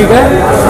ठीक है?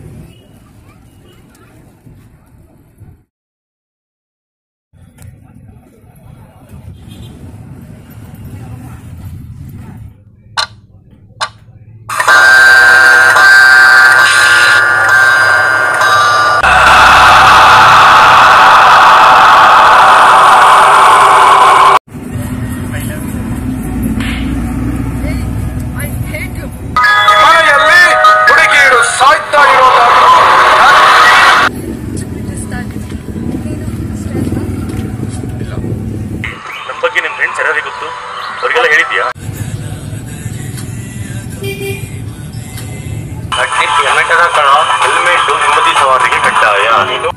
ಮೊದಲು ಹೇಳಿದ್ಯಾ ಅಟ್ಲೀಸ್ಟ್ ಹೆಲ್ಮೆಟ್ ಕಣ ಹೆಲ್ಮೆಟ್ ನೆಮ್ಮದಿ ಸವಾರಿಗೆ ಕಡ್ಡಾಯ ನೀನು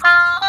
か